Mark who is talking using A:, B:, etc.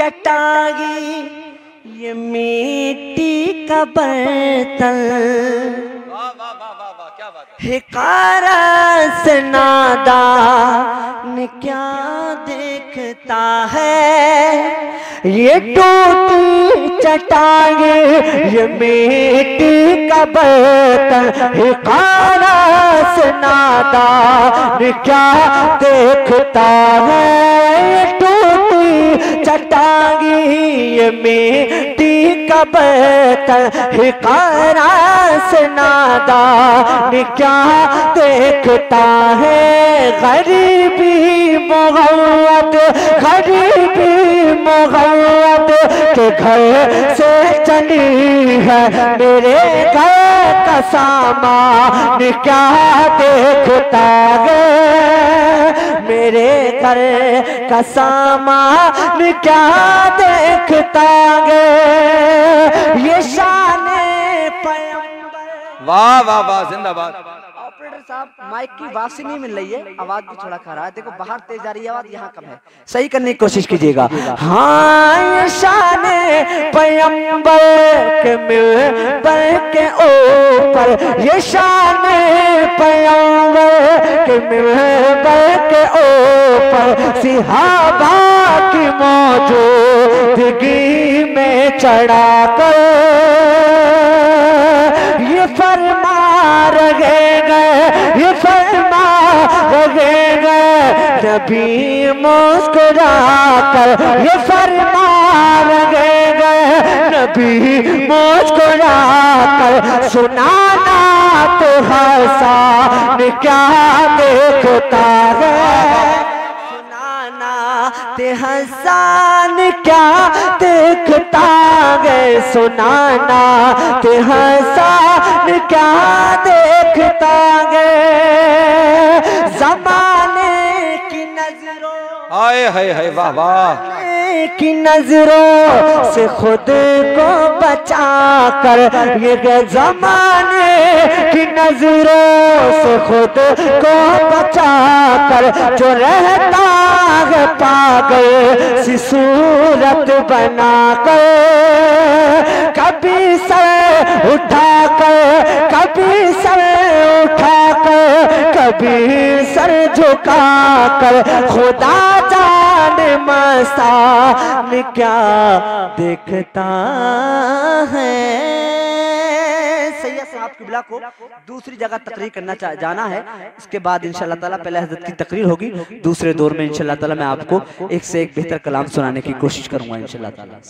A: चटागी, ये मिट्टी का बर्तन हिकारस नादान क्या देखता है? ये टूटी चटागे, ये मिट्टी का बर्तन हिकारस नादान क्या देखता है? मिट्टी का बर्तन हिकारस नादान क्या देखता है? गरीबी, मोहब्बत गरीबी, मोहब्बत के घर से चली है मेरे घर का सामान क्या देखता है? मेरे घर का सामान क्या देखता गे? ये शान
B: वाह वाह वाह जिंदाबाद।
C: ऑपरेटर साहब, माइक की वापसी नहीं मिल रही है। आवाज़ भी थोड़ा खा रहा है। देखो, बाहर तेज आ रही है, आवाज़ यहाँ कम है। सही करने की कोशिश कीजिएगा।
A: हाँ के मिलबर के ऊपर। ये शान के मिलबर के ऊपर। सिहाबा की मौजूदगी में चढ़ा कर ये फरमा रहे नबी मुस्कुरा कर ये फरमा रहे गए नबी मुस्कुरा कर सुनाना तो हसान क्या देखता है? हसान क्या देखता है? सुनाना ते हसान क्या देखता जमाने की नज़रों
B: हाय हाय, वाह वाह।
A: की नज़रों से खुद को बचा कर ये जमाने की नज़रों से खुद को बचा कर जो रहता है पागल सूरत बना कर कभी सर उठा कर कभी सर उठा कर कभी सर झुका कर खुदा जाने मसा क्या देखता है?
C: सैयद साहब किबला को दूसरी जगह तकरीर करना जाना है। इसके बाद इन ताला पहले हज़रत की तकरीर होगी। दूसरे दौर में इंशाल्लाह ताला मैं आपको एक से एक बेहतर कलाम सुनाने की कोशिश करूँगा इंशाल्लाह ताला।